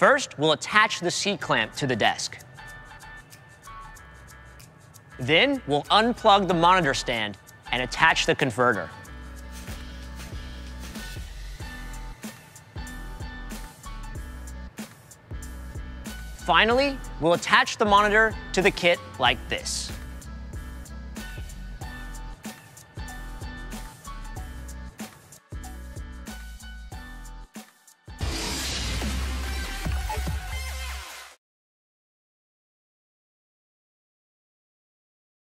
First, we'll attach the C-clamp to the desk. Then, we'll unplug the monitor stand and attach the converter. Finally, we'll attach the monitor to the kit like this.